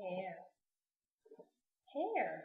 hair, hair.